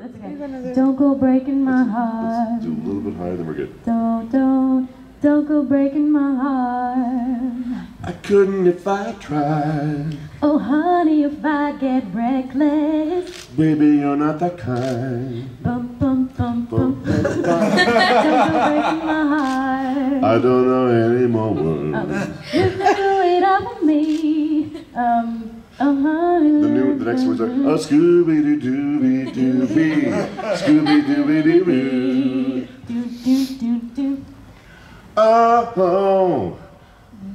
That's okay. Don't go breaking my heart. Do a little bit higher, then we're good. Don't, don't, don't go breaking my heart. I couldn't if I tried. Oh, honey, if I get reckless. Baby, you're not that kind. Bum, bum, bum, bum. Bum, bum, bum. Don't go breaking my heart. I don't know any more words. You can do it up with me. Um, oh, honey. The new, the next words are oh Scooby Doo Dooby Dooby, Scooby Dooby Doo. Do, do, do, do. Oh,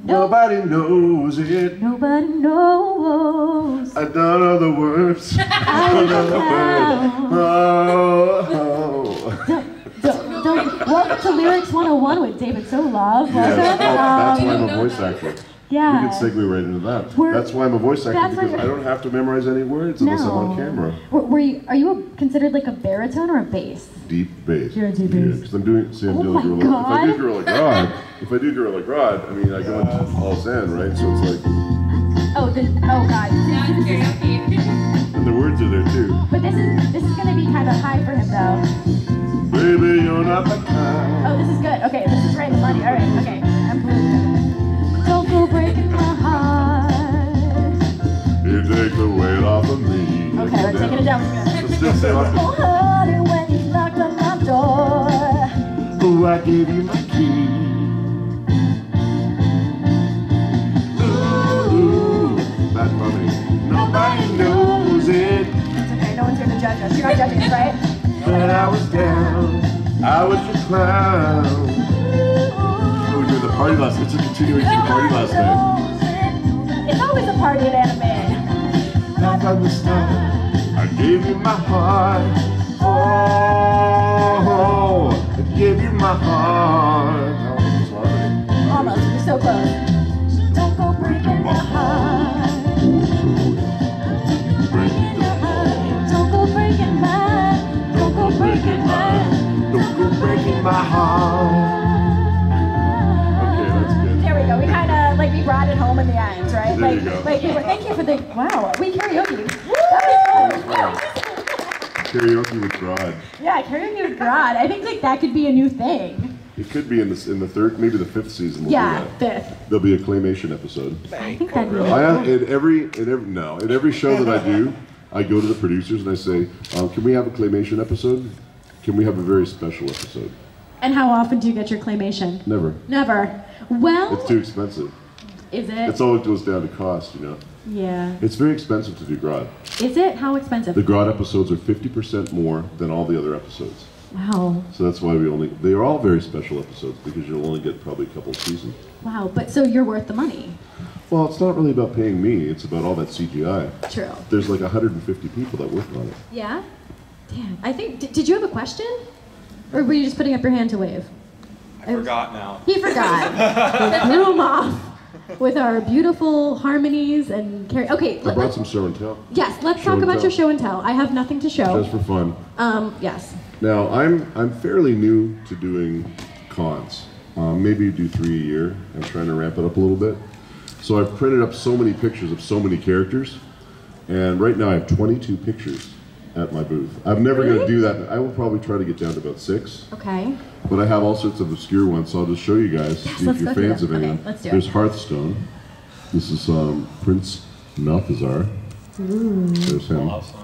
nobody knows it. Nobody knows. I don't know the words. I don't know the words. Oh, Don't, don't. Welcome to Lyrics 101 with David Sobolov. yes, well, that's why I'm a voice actor. Yeah. You can segue right into that. We're- That's why I'm a voice actor because why- I don't have to memorize any words unless I'm on camera. Were, were you, are you a, considered like a baritone or a bass? Deep bass. You're a deep bass. Because I'm doing, see, I'm Oh doing my Gorilla. If I do Grodd. Gorilla Grodd, if I do Gorilla Grodd, I mean, I go into all Zen, right? So it's like, Oh, this, oh God. Now This, it's this is, karaoke. and the words are there too. but this is this is gonna be kind of high for him though. Baby, you're not the kind. Oh, this is good. Okay, this is right in the money. All right, okay. I'm breaking my heart. You take the weight off of me. Okay, we're taking it down. Let's just say like, Oh, honey, when you knocked on my door. oh, I gave you my key. Ooh, bad funny. Nobody knows it, It's okay, no one's here to judge us. You're not judging us, right? but I was down. I was your clown. Party last. It's a continuation of the party last night. It's always a party at anime. Not from the. I gave you my heart. Oh, I gave you my heart. Harmony. Almost, you're so close. Don't go breaking my heart. Don't go breaking my, don't go breaking my. Don't go breaking my heart. There like, you go. like thank you for the wow. We karaoke. That was Wow. fun. Karaoke with Grodd. Yeah, karaoke with Grodd. I think like that could be a new thing. It could be in the in the third, maybe the fifth season. We'll Yeah, fifth. There'll be a claymation episode. I think that'd be. I have in every in every no in every show that I do, I go to the producers and I say, um, "Can we have a claymation episode? Can we have a very special episode?" And how often do you get your claymation? Never. Never. Well, It's too expensive. Is it? It's all it goes down to cost, you know. yeah. It's very expensive to do Grodd. Is it? How expensive? The Grodd episodes are 50% more than all the other episodes. Wow. So that's why we only, they are all very special episodes because you'll only get probably a couple of seasons. Wow. But so you're worth the money. Well, it's not really about paying me, it's about all that CGI. True. There's like 150 people that work on it. Yeah. Damn. I think. Did, did you have a question, or were you just putting up your hand to wave? I forgot now. He forgot. we threw him off with our beautiful harmonies and carry. Okay. I brought some show and tell, yes. Let's show talk about tell. your show and tell. I have nothing to show. just for fun. Um. Yes. Now, I'm, I'm fairly new to doing cons. Um, maybe do three a year. I'm trying to ramp it up a little bit. So I've printed up so many pictures of so many characters, and right now I have 22 pictures at my booth. I'm never going to do that. I will probably try to get down to about six, Okay. but I have all sorts of obscure ones, so I'll just show you guys, Yes, see if you're fans of any. Okay, let's do it. There's Hearthstone. This is um, Prince Malchezaar. There's him. Awesome.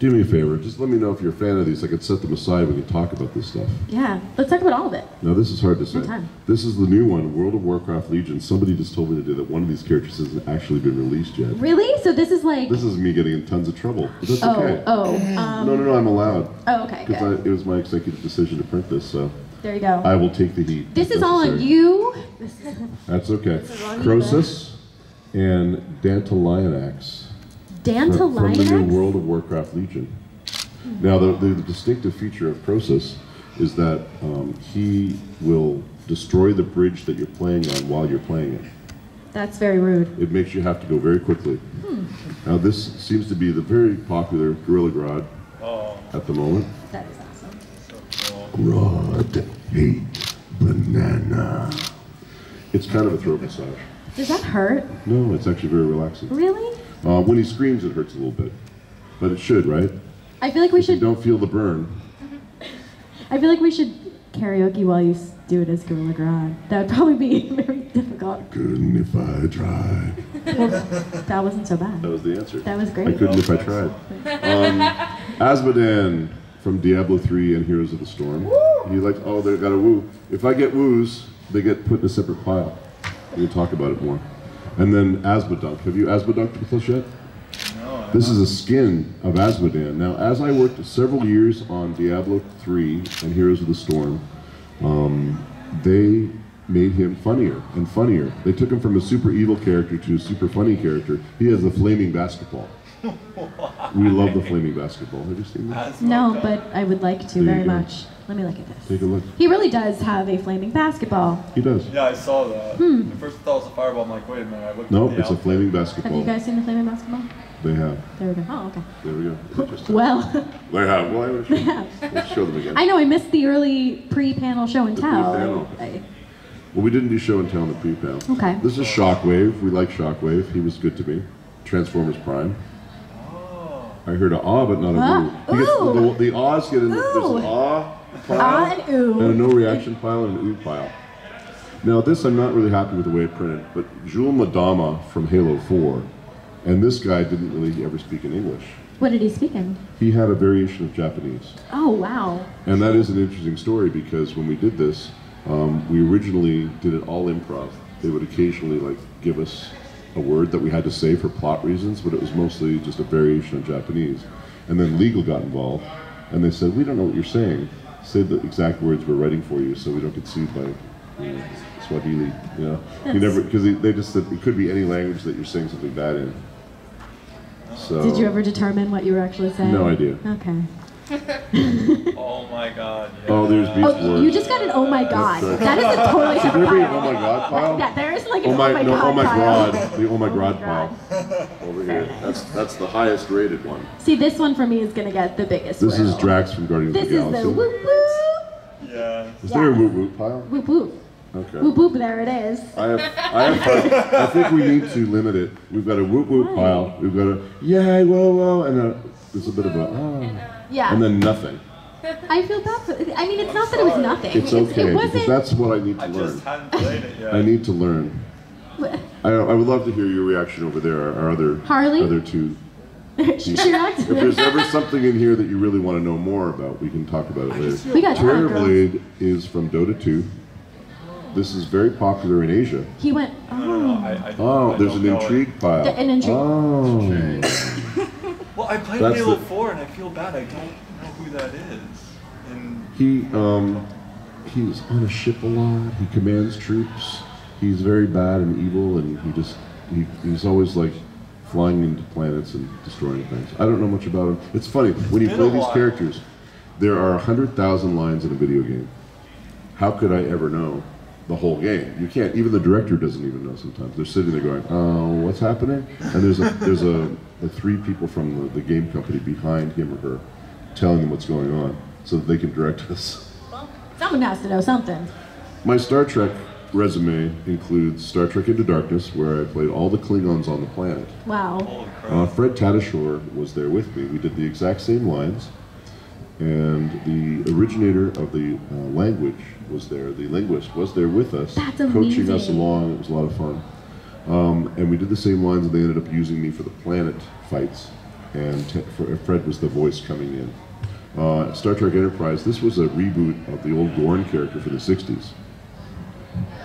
Do me a favor, just let me know if you're a fan of these. I could set them aside. We can talk about this stuff. Yeah. Let's talk about all of it. Now this is hard to say. No time. This is the new one, World of Warcraft Legion. Somebody just told me today that one of these characters hasn't actually been released yet. Really? So this is like. This is me getting in tons of trouble. But that's oh. okay. Oh. Um. No, no, no, I'm allowed. Oh. Okay. Because it was my executive decision to print this, so There you go. I will take the heat. this if is all on you. That's okay. is Krosus and Dantalionax from, from the new World of Warcraft Legion. Now, the, the, the distinctive feature of Krosus is that um, he will destroy the bridge that you're playing on while you're playing it. That's very rude. It makes you have to go very quickly. Hmm. Now, this seems to be the very popular Gorilla Grodd Oh, at the moment. That is awesome. so cool. Grodd hate banana. It's kind of a throat massage. Does that hurt? No, it's actually very relaxing. Really? Uh, when he screams, it hurts a little bit, but it should, right? I feel like we If you should. don't feel the burn, I feel like we should karaoke while you do it as Gorilla Grodd. That would probably be very difficult. couldn't if I tried. Well, that wasn't so bad. That was the answer. That was I great. couldn't if I tried. Um, Azmodan from Diablo 3 and Heroes of the Storm. You like, oh, they got a woo. If I get woos, they get put in a separate pile. We can talk about it more. And then Azmodunk. Have you Azmodunked with us yet? No, This is a skin of Azmodan. Now, as I worked several years on Diablo 3 and Heroes of the Storm, um, they made him funnier and funnier. They took him from a super evil character to a super funny character. He has a flaming basketball. We love the flaming basketball. Have you seen that? No, but I would like to very go. much. Let me look at this. Take a look. He really does have a flaming basketball. He does. Yeah, I saw that. Hmm. At first I thought it was a fireball. I'm like, wait a minute. I looked No, at the it's a flaming basketball. Have you guys seen the flaming basketball? They have. There we go. Oh, okay. There we go. They. Well, They have. Well, I will show, yeah. we'll show them again. I know I missed the early pre-panel show and The tell. pre-panel. I- Well, we didn't do show and tell in the pre-panel. Okay. This is Shockwave. We like Shockwave. He was good to me. Transformers Prime. I heard a ah, but not a Ah, ooh. Gets, the, the, the ahs get in. There's an ah pile Ah and ooh. and a no reaction pile and an ooh pile. Now this I'm not really happy with the way it printed, but Jul 'Mdama from Halo 4, and this guy didn't really ever speak in English. What did he speak in? He had a variation of Japanese. Oh, wow. And that is an interesting story because when we did this, um, we originally did it all improv. They would occasionally like give us a word that we had to say for plot reasons, but it was mostly just a variation of Japanese. And then legal got involved, and they said, "We don't know what you're saying. Say the exact words we're writing for you, so we don't get sued by you know, Swahili." You know, you never because they, they just said it could be any language that you're saying something bad in. So Did you ever determine what you were actually saying? No idea. Okay. Oh my god. Yeah. Oh, there's beast Oh, words. you just got an oh my god. right. That is a totally Should separate there be an pile. oh my god pile? Yeah, there is like an Oh my, no, god oh my god, the oh my Oh god pile over here. That's that's the highest rated one. See, this one for me is gonna get the biggest. This is. Drax from Guardians This of the Galaxy. This is the whoop whoop. Yeah. Is there a yeah. whoop whoop pile? Whoop whoop. Okay. Whoop whoop, there it is. I have, I have, I think we need to limit it. We've got a whoop whoop Why? pile. We've got a yay, whoa, whoa, and a, there's a bit of a ah, Yeah. and then nothing. I feel bad for I mean, it's not that it was nothing. It's okay it because wasn't. that's what I need to I learn. just hadn't played it yet. I need to learn. I, I would love to hear your reaction over there. Our, our other Harley? other two. Chirac? If there's ever something in here that you really want to know more about, we can talk about it later. We got Terror Chirac. Blade is from Dota 2. This is very popular in Asia. He went. No, no, no. Oh. I, I, Oh, I there's an know it. intrigue pile. The- an intrigue. Oh. Well, I played That's Halo the- 4 and I feel bad. I don't know who that is. And He um he's on a ship a lot. He commands troops. He's very bad and evil, and he just he, he's always like flying into planets and destroying things. I don't know much about him. It's funny when you play these characters. There are hundred thousand lines in a video game. How could I ever know the whole game? You can't. Even the director doesn't even know. Sometimes they're sitting there going, "Oh, what's happening?" And there's a there's a, a three people from the, the game company behind him or her, telling them what's going on, so that they can direct us. Well, someone has to know something. My Star Trek resume includes Star Trek Into Darkness, where I played all the Klingons on the planet. Wow. Uh, Fred Tatasciore was there with me. We did the exact same lines, and the originator of the uh, language was there. The linguist was there with us, That's coaching us along. It was a lot of fun. Um, and we did the same lines, and they ended up using me for the planet fights. And Te- Fre- Fred was the voice coming in. Uh, Star Trek Enterprise. This was a reboot of the old Gorn character for the '60s.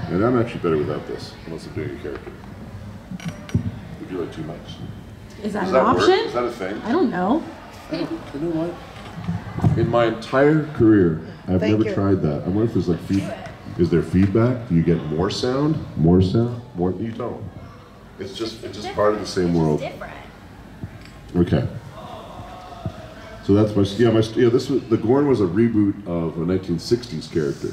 And I'm actually better without this, unless I'm doing a character. Would you like two mics? Is that Does an that work? option? Is that a thing? I don't know. You know what? In my entire career, I've Thank never you. tried that. I wonder if there's like feed. Is there feedback? Do you get more sound? More sound? More? You don't. It's just it's just part of the same world. Okay. So that's my yeah my yeah this was the Gorn was a reboot of a 1960s character,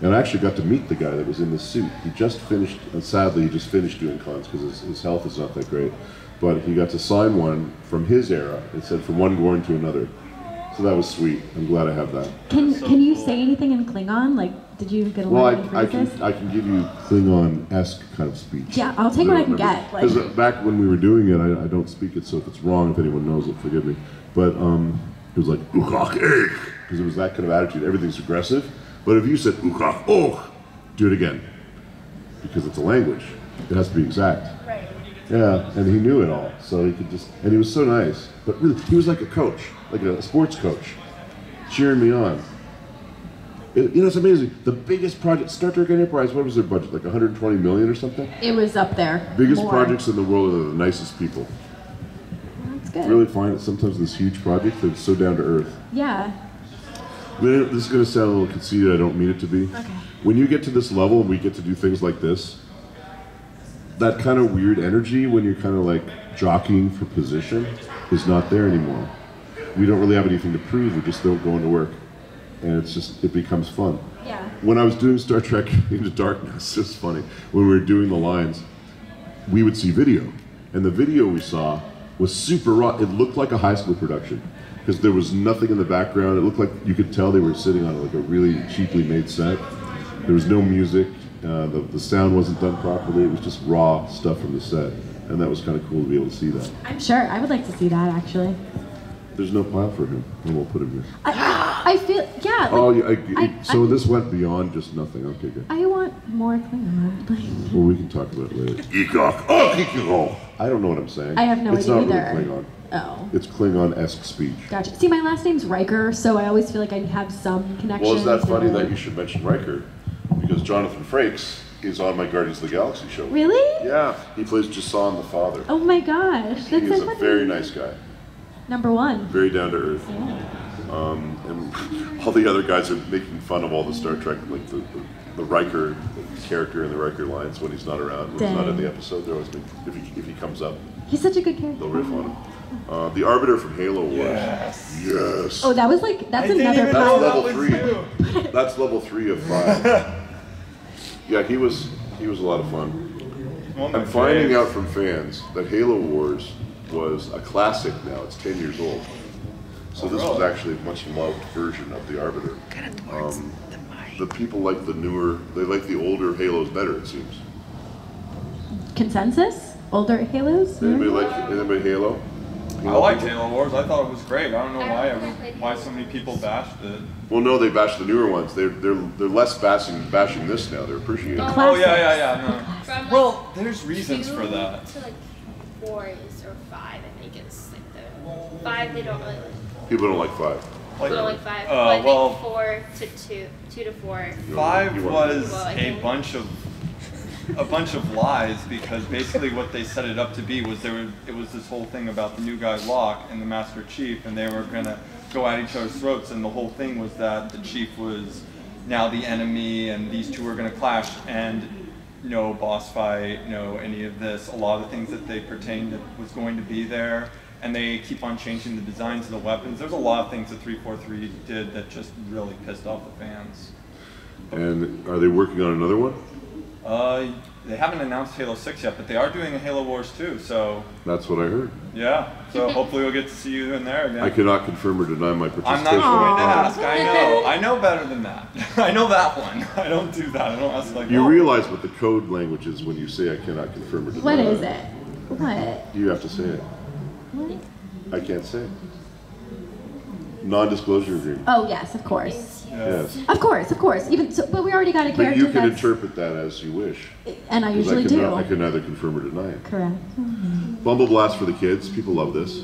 and I actually got to meet the guy that was in the suit. He just finished, and sadly he just finished doing cons because his, his health is not that great, but he got to sign one from his era. It said from one Gorn to another, so that was sweet. I'm glad I have that. Can so Can you cool. say anything in Klingon? Like, did you get a Well, lot I, of I can phrases? I can give you Klingon-esque kind of speech. Yeah, I'll take what I can get, like- Because back when we were doing it, I, I don't speak it, so if it's wrong, if anyone knows it, forgive me. But um, It was like ukak egg because it was that kind of attitude. Everything's aggressive. But if you said ukak oh, do it again because it's a language. It has to be exact. Right. Yeah, and he knew it all, so he could just. And he was so nice. But really, he was like a coach, like a sports coach, cheering me on. It- you know, it's amazing. The biggest project, Star Trek Enterprise, what was their budget? Like 120 million or something? It was up there. Biggest More. projects in the world are the nicest people. That's good. Really find that sometimes this huge project that's so down to earth. Yeah. This is going to sound a little conceited. I don't mean it to be. Okay. When you get to this level and we get to do things like this, that kind of weird energy when you're kind of like jockeying for position is not there anymore. We don't really have anything to prove. We just don't go into work, and it's just it becomes fun. Yeah. When I was doing Star Trek Into Darkness, it's funny when we were doing the lines, we would see video, and the video we saw was super raw. It looked like a high school production because there was nothing in the background. It looked like you could tell they were sitting on like a really cheaply made set. There was no music. Uh, the, the sound wasn't done properly. It was just raw stuff from the set, and that was kind of cool to be able to see that. I'm sure. I would like to see that actually. There's no plan for him, and we'll put him here. I, I feel yeah. Like, Oh, yeah, I, I- so I- this went beyond just nothing. Okay, good. I want more Klingon. Like, Well, we can talk about it later. Eekok. Oh, I don't know what I'm saying. I have no it's idea not either. really Klingon. oh, It's Klingon-esque speech. gotcha. See, my last name's Riker, so I always feel like I have some connection. Well, is that funny that you should mention Riker? Because Jonathan Frakes is on my Guardians of the Galaxy show. Really? Yeah, he plays J'son the father. Oh my gosh, that's he so is a funny. very nice guy, Number one. very down to earth. Yeah. Um, and all the other guys are making fun of all the Star Trek, like the, the, the Riker character in the Riker lines when he's not around, when he's not in the episode. They're always make, if he if he comes up, He's such a good character. they'll riff on him. Uh, the Arbiter from Halo Wars. Yes. Yes. Oh, that was like that's I another. That's level that three. That's level three of five. yeah, he was he was a lot of fun. I'm finding out from fans that Halo Wars was a classic now. It's 10 years old. So this was actually a much loved version of the Arbiter. Um, the people like the newer, they like the older Halos better, it seems. Consensus? Older Halos? Anybody like anybody Halo? I liked Halo Wars. I thought it was great. I don't know why every- why so many people bashed it. Well, no, they bashed the newer ones. They're they're they're less bashing bashing this now. They're appreciating. it. Oh yeah, yeah, yeah. From, No. like, Well, there's reasons for that. To like four is or five, I think it's like the five they don't really like. People don't like five. They don't like five. Uh, but I think well- four to two, two to four. Five You was Well, I a bunch of a bunch of lies because basically what they set it up to be was there were, it was this whole thing about the new guy Locke and the Master Chief and they were gonna go at each other's throats and the whole thing was that the Chief was now the enemy and these two were gonna clash and no boss fight, no any of this. A lot of the things that they pertained that was going to be there and they keep on changing the designs of the weapons. There's a lot of things that 343 did that just really pissed off the fans. And are they working on another one? Uh, they haven't announced Halo 6 yet, but they are doing a Halo Wars 2, so That's what I heard. yeah. So hopefully we'll get to see you in there again. I cannot confirm or deny my participation. I'm participation. not going to ask. I know. I know better than that. I know that one. I don't do that. I don't ask like. You oh. realize what the code language is when you say I cannot confirm or deny. What is it? What? You have to say it. What? I can't say. Non-disclosure agreement. Oh yes, of course. Yes. Of course, of course. Even so, but we already got a But character you can that's, interpret that as you wish. and I 'Cause usually I can, do. I can neither confirm or deny it. Correct. Bumble Blast for the kids. People love this.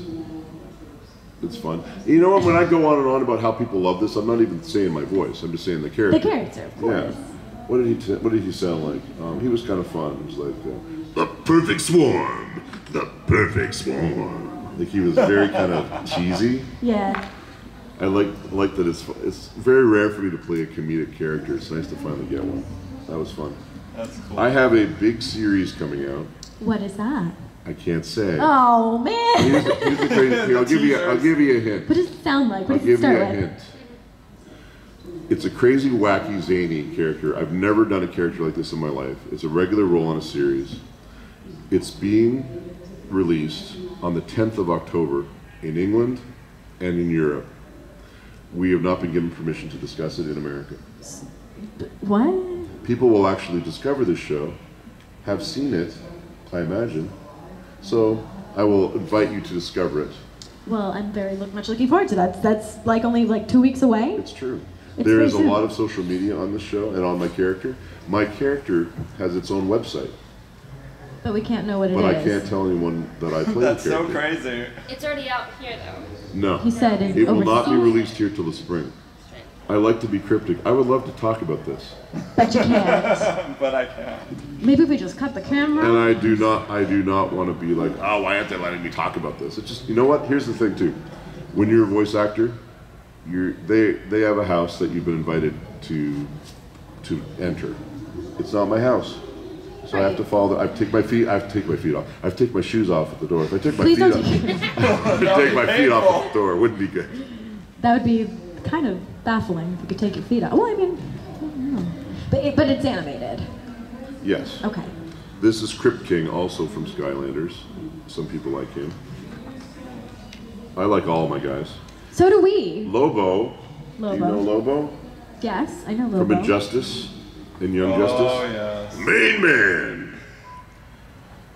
It's fun. You know what? When I go on and on about how people love this, I'm not even saying my voice. I'm just saying the character. The character, of Yeah. course. What did he? T- what did he sound like? Um, he was kind of fun. He was like uh, the perfect swarm, the perfect swarm. Like he was very kind of cheesy. Yeah. I like like that. It's it's very rare for me to play a comedic character. It's nice to finally get one. That was fun. That's cool. I have a big series coming out. What is that? I can't say. Oh man. Here's, the- here's the crazy thing. I'll give you. I'll give you a hint. What does it sound like? What I'll does it give you a with? hint. It's a crazy, wacky, zany character. I've never done a character like this in my life. It's a regular role on a series. It's being released on the 10th of October in England and in Europe. We have not been given permission to discuss it in America. What? People will actually discover this show, have seen it, I imagine. So I will invite you to discover it. Well, I'm very look, much looking forward to that. That's like only like two weeks away. It's true. It's there is a lot of social media on the show and on my character. My character has its own website, But we can't know what it is. but I can't tell anyone that I play That's the so character. crazy. It's already out here though. No. He said in It will not be overseas. released here till the spring. I like to be cryptic. I would love to talk about this. But you can't. but I can't. Maybe if we just cut the camera. And I do not I do not want to be like, oh, why aren't they letting me talk about this? It's just you know what? Here's the thing too. When you're a voice actor, you're they they have a house that you've been invited to to enter. It's not my house. So I have to follow. The, I take my feet. I have to take my feet off. I have to take my shoes off at the door. If I took my Please feet don't off, take I'd oh, take my feet off at the door. Wouldn't be good. That would be kind of baffling if you could take your feet off. Well, I mean, I. But, it, but it's animated. Yes. Okay. This is Krypt King, also from Skylanders. Some people like him. I like all my guys. So do we. Lobo. Do you know Lobo. Lobo? Yes, I know Lobo. From Lobo. Injustice in Young Oh Justice. yes. Main man.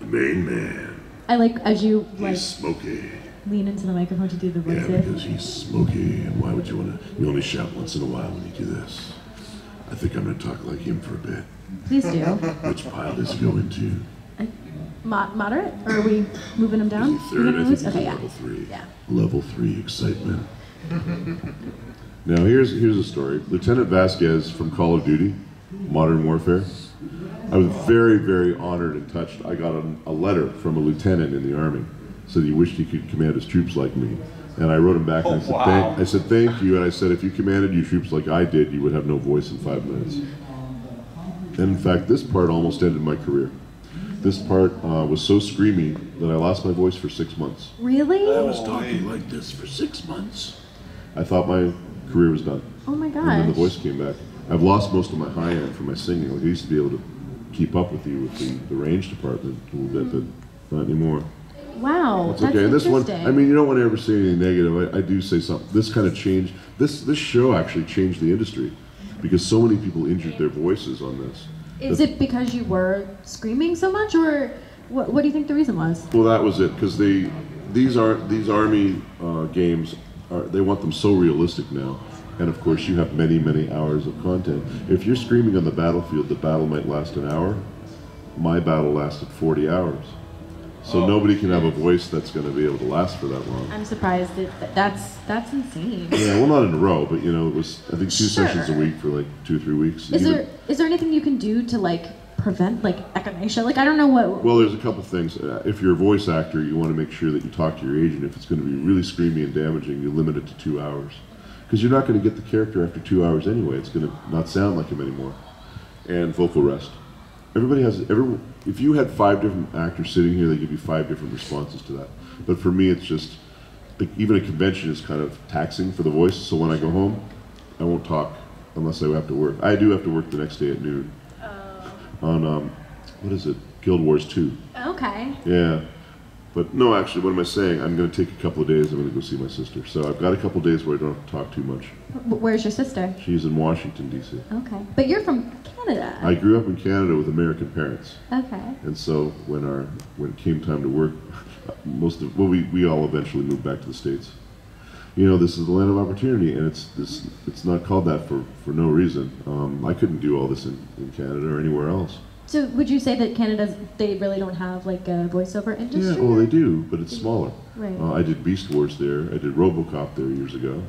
The main man. I like as you like He's smoky. lean into the microphone to do the Yeah, because he's smoky. And why would you want to? You only shout once in a while when you do this. I think I'm going to talk like him for a bit. Please do. Which pile does he go into? Mo- moderate? Or are we moving him down? Is he third? I think he's Okay, at yeah. level three. Yeah. Level three excitement. now here's here's a story. Lieutenant Vasquez from Call of Duty, Modern Warfare. I was very very honored and touched. I got a, a letter from a lieutenant in the army. Said he wished he could command his troops like me. And I wrote him back and I Oh, said, wow. thank, I said thank you. And I said if you commanded your troops like I did, you would have no voice in five minutes. And in fact, this part almost ended my career. This part uh, was so screamy that I lost my voice for six months. Really? I was talking like this for six months. I thought my career was done. Oh my god. And then the voice came back. I've lost most of my high end from my singing. Like I used to be able to keep up with you with the, the range department a little bit, but not anymore. Wow. It's that's okay. And this one, I mean, you don't want to ever say anything negative. I, I do say something. This kind of changed. This this show actually changed the industry because so many people injured their voices on this. Is it because you were screaming so much, or what, what do you think the reason was? Well, that was it because they these are these army uh, games are they want them so realistic now, and of course you have many many hours of content. If you're screaming on the battlefield, the battle might last an hour. My battle lasted 40 hours, so Oh. nobody can have a voice that's going to be able to last for that long. I'm surprised that that- that's that's insane. Yeah, well, not in a row, but you know, it was I think two Sure. sessions a week for like two or three weeks. Is there is there anything you can do to like prevent like echinacea? Like I don't know what. Well, there's a couple of things. Uh, If you're a voice actor, you want to make sure that you talk to your agent. If it's going to be really screamy and damaging, you limit it to two hours. Because you're not going to get the character after two hours anyway. It's going to not sound like him anymore. And vocal rest. Everybody has, every, if you had five different actors sitting here, they give you five different responses to that. But for me, it's just, like, even a convention is kind of taxing for the voice. So when I go home, I won't talk unless I have to work. I do have to work the next day at noon. On, um, what is it? Guild Wars 2. Okay. Yeah. But no, actually, what am I saying? I'm going to take a couple of days. I'm going to go see my sister. So I've got a couple of days where I don't have to talk too much. Wh- Where's your sister? She's in Washington, D.C. Okay. But you're from Canada. I grew up in Canada with American parents. okay. And so when our when it came time to work, most of well we, we all eventually moved back to the states. You know, this is the land of opportunity, and it's this it's not called that for, for no reason. Um, I couldn't do all this in, in Canada or anywhere else. So would you say that Canada, they really don't have like a voiceover industry? Yeah, well they do, but it's smaller. Right. Uh, I did Beast Wars there. I did RoboCop there years ago,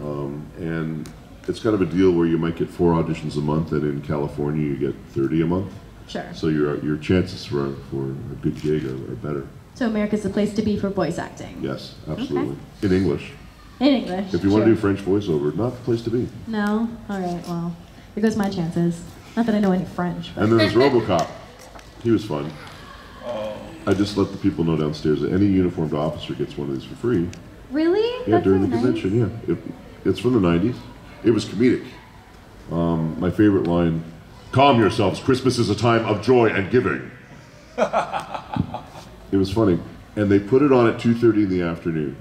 um, and it's kind of a deal where you might get four auditions a month, and in California you get thirty a month. Sure. So your your chances for for a good gig are, are better. So America's the place to be for voice acting. Yes, absolutely. In English. In English. If you want to do French voiceover, not the place to be. No. All right. Well, there goes my chances. Not that I know any French, but And then there's RoboCop. He was fun. Oh. I just let the people know downstairs that any uniformed officer gets one of these for free. really? Yeah, That's during the nice. convention. Yeah, it, it's from the '90s. It was comedic. Um, my favorite line: "Calm yourselves. Christmas is a time of joy and giving." it was funny, and they put it on at 2:30 in the afternoon,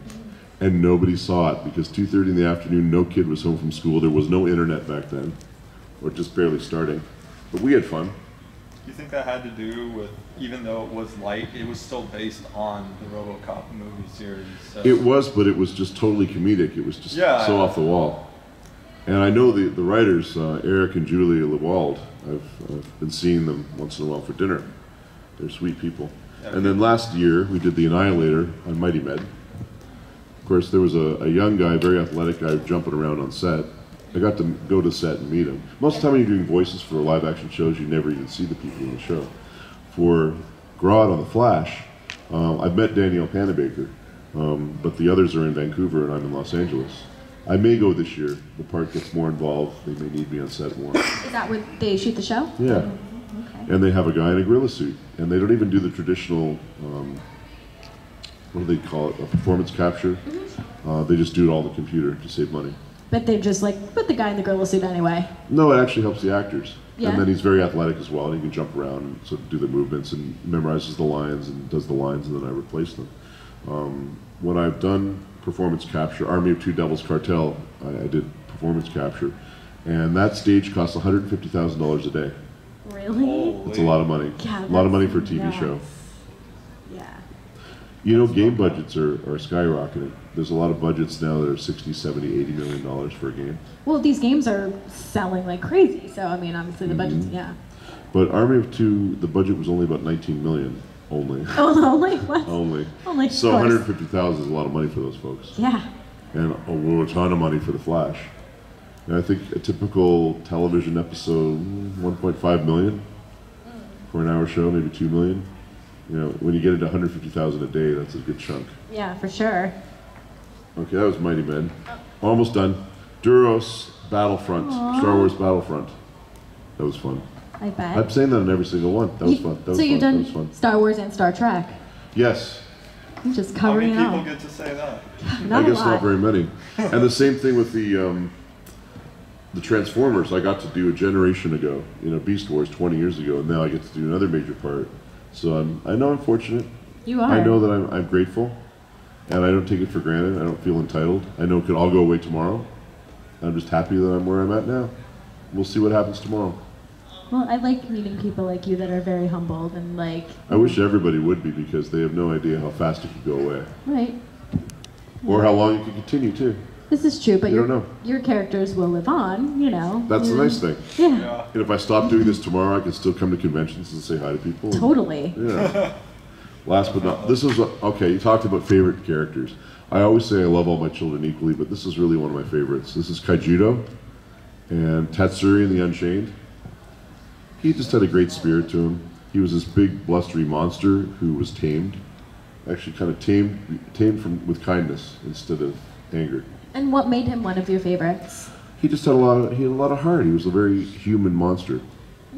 and nobody saw it because 2:30 in the afternoon, no kid was home from school. There was no internet back then, or just barely starting. But we had fun. Do you think that had to do with, even though it was light, it was still based on the RoboCop movie series? So. It was, but it was just totally comedic. It was just Yeah. so off the wall. And I know the, the writers, uh, Eric and Julia Lewald, I've, I've been seeing them once in a while for dinner. They're sweet people. And then last year, we did The Annihilator on Mighty Med. Of course, there was a, a young guy, very athletic guy, jumping around on set. I got to go to set and meet him. Most of the time when you're doing voices for live action shows, you never even see the people in the show. For Grodd on The Flash, um, I've met Danielle Panabaker, um, but the others are in Vancouver and I'm in Los Angeles. I may go this year. The part gets more involved. They may need me on set more. Is that where they shoot the show? Yeah. Okay. And they have a guy in a gorilla suit. And they don't even do the traditional, um, what do they call it, a performance capture. Uh, they just do it all on the computer to save money. But they're just like, put the guy in the gorilla suit anyway. No, it actually helps the actors. Yeah. And then he's very athletic as well, and he can jump around and sort of do the movements and memorizes the lines and does the lines, and then I replace them. Um, when I've done performance capture, Army of Two Devils Cartel, I, I did performance capture, and that stage costs $150,000 a day. Really? It's a lot of money. Yeah, a lot of money for a TV show. Yeah. You know, game budgets are, are skyrocketing. There's a lot of budgets now that are 60, 70, 80 million dollars for a game. Well, these games are selling like crazy, so I mean, obviously the budget's Mm-hmm. yeah. But Army of Two, the budget was only about 19 million, only. Oh, only what? only. Only, So 150,000 is a lot of money for those folks, Yeah. and a, a ton of money for the Flash. And I think a typical television episode, 1.5 million for an hour show, maybe 2 million. You know, when you get into 150,000 a day, that's a good chunk. Yeah, for sure. Okay, that was Mighty Med. Almost done. Duros Battlefront, Star Wars Battlefront. That was fun. I bet. I'm saying that on every single one. That was You- fun. That was so you've done That was fun. Star Wars and Star Trek. Yes. I'm just How covering many people all. get to say that? Not I guess a lot. not very many. and the same thing with the um, the Transformers. I got to do a generation ago, you know, Beast Wars 20 years ago, and now I get to do another major part. So I'm, I know I'm fortunate. You are. I know that I'm, I'm grateful, and I don't take it for granted. I don't feel entitled. I know it could all go away tomorrow. I'm just happy that I'm where I'm at now. We'll see what happens tomorrow. Well, I like meeting people like you that are very humbled and like. I wish everybody would be because they have no idea how fast it could go away, Right. or how long it could continue too. This is true, but You your don't know. your characters will live on. You know. That's the nice thing. Yeah. Yeah. And if I stop doing this tomorrow, I can still come to conventions and say hi to people. and- Totally. Yeah. Last but not, this is okay. You talked about favorite characters. I always say I love all my children equally, but this is really one of my favorites. This is Kaijudo and Tatsurion the Unchained. He just had a great spirit to him. He was this big blustery monster who was tamed, actually kind of tamed, tamed from with kindness instead of anger. And what made him one of your favorites? He just had a lot of he had a lot of heart. He was a very human monster.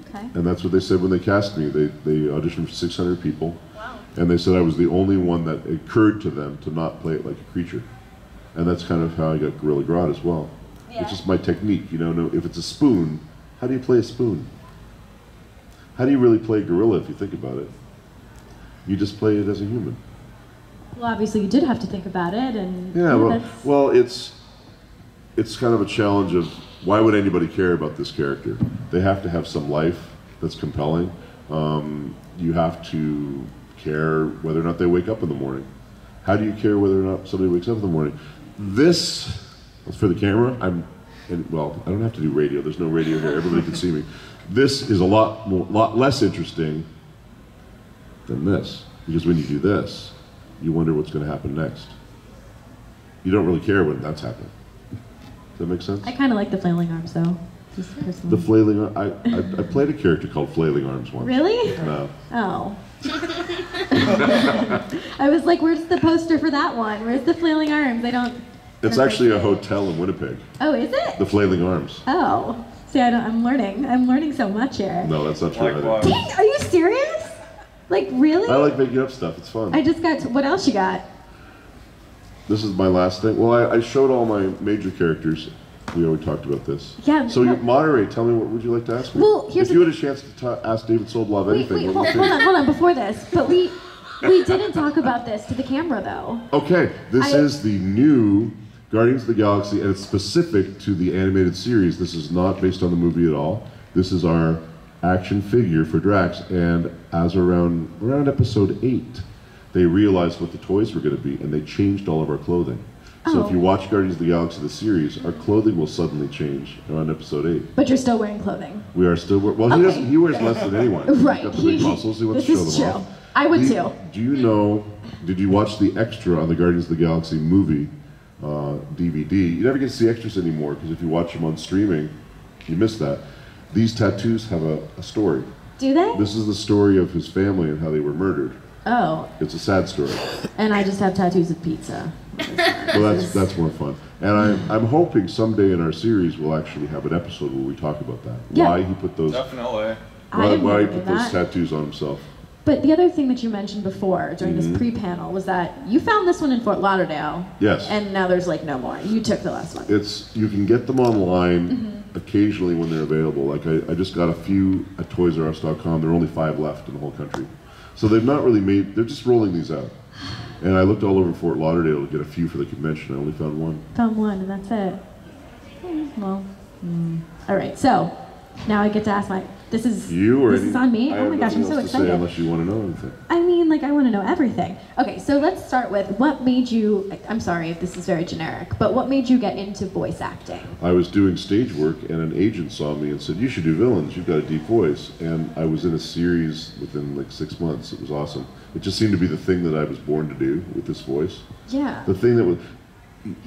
Okay. And that's what they said when they cast me. They, they auditioned for 600 people. And they said I was the only one that occurred to them to not play it like a creature. And that's kind of how I got Gorilla Grodd as well. It's just my technique, you know. No, if it's a spoon, how do you play a spoon? How do you really play gorilla if you think about it? You just play it as a human. Well, obviously you did have to think about it, and Yeah, well, that's- well, it's it's kind of a challenge of why would anybody care about this character? They have to have some life that's compelling. Um, you have to care whether or not they wake up in the morning. How do you care whether or not somebody wakes up in the morning? This for the camera. I'm, and well, I don't have to do radio. There's no radio here. Everybody can see me. This is a lot more, lot less interesting than this because when you do this, you wonder what's going to happen next you don't really care when that's happening. Does that make sense? I kind of like the flailing arms though, just personally. The flailing. ar- I, I I played a character called Flailing Arms once. really? No. Oh. I was like, where's the poster for that one? Where's the flailing arms? I don't. It's actually a hotel in Winnipeg. Oh, is it? The Flailing Arms. Oh. See, I don't, I'm learning. I'm learning so much here. No, that's not true. either. Likewise. Dang, are you serious? Like, really? I like making up stuff. It's fun. I just got. what else you got? this is my last thing. Well, I, I showed all my major characters. We already talked about this. Yeah, So you well- moderate. Tell me what would you like to ask me? Well, here's if you the- had a chance to ta- ask David Sobolov anything, wait, what hold, would you hold on, hold on. Before this, but we we didn't talk about this to the camera though. Okay, this I- is the new Guardians of the Galaxy, and it's specific to the animated series. This is not based on the movie at all. This is our action figure for Drax. And as around around episode eight, they realized what the toys were going to be, and they changed all of our clothing. So Oh. if you watch Guardians of the Galaxy the series, our clothing will suddenly change around episode eight. But you're still wearing clothing. We are still wearing. well. He Okay. doesn't. He wears less than anyone. Right. He's got the big muscles. He wants this to show them true. off. I would Do too. Do you know? Did you watch the extra on the Guardians of the Galaxy movie uh, DVD? You never get to see extras anymore because if you watch them on streaming, you miss that. These tattoos have a, a story. Do they? This is the story of his family and how they were murdered. Oh, It's a sad story. and I just have tattoos of pizza. Well, that's that's more fun. And I'm I'm hoping someday in our series we'll actually have an episode where we talk about that. Yeah. Why he put those Definitely. Why, why he put those that. tattoos on himself. But the other thing that you mentioned before during Mm-hmm. this pre-panel was that you found this one in Fort Lauderdale. Yes. And now there's like no more. You took the last one. It's you can get them online Mm-hmm. occasionally when they're available. Like I, I just got a few at ToysRUs.com. There are only five left in the whole country, so they've not really made. They're just rolling these out. And I looked all over Fort Lauderdale to get a few for the convention. I only found one. Found one, and that's it. Well, hmm. all right. So now I get to ask my. This is You or this any, is on me. Oh I oh my gosh, I'm so else to say excited. unless you want to know anything. I mean, like I want to know everything. Okay, so let's start with what made you. I'm sorry if this is very generic, but what made you get into voice acting? I was doing stage work, and an agent saw me and said, "You should do villains. You've got a deep voice." And I was in a series within like six months. It was awesome. It just seemed to be the thing that I was born to do with this voice. Yeah. The thing that was,